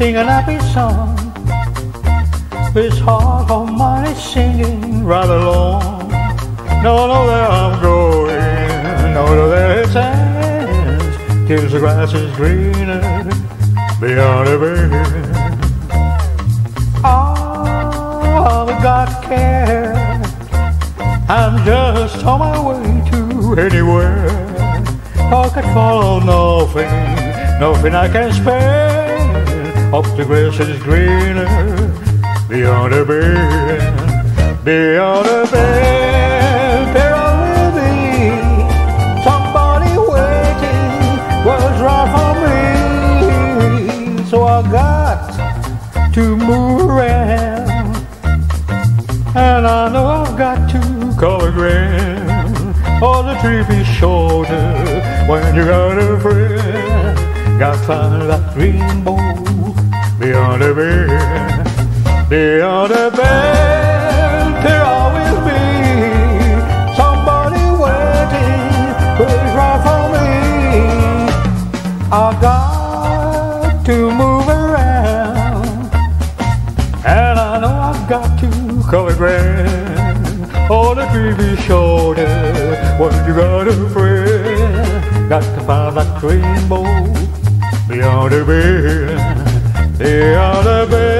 sing a happy song. This heart of mine is singing rather long. No, no, there I'm going. No, no, there it ends. The grass is greener beyond the bend. Oh, God care. I'm just on my way to anywhere. I could follow nothing, nothing I can spare. Up the grass is greener beyond the bend, beyond the bend. There will be somebody waiting, was right for me. So I got to move around, and I know I've got to color grand. Or oh, the trip is shorter when you got a friend. Got to find that rainbow beyond the bend. Beyond the bend, there always be somebody waiting, who's right for me. I got to move around, and I know I've got to cover ground. Oh, the tree be shorter when you got a friend. Got to find that rainbow beyond the bend the other bed.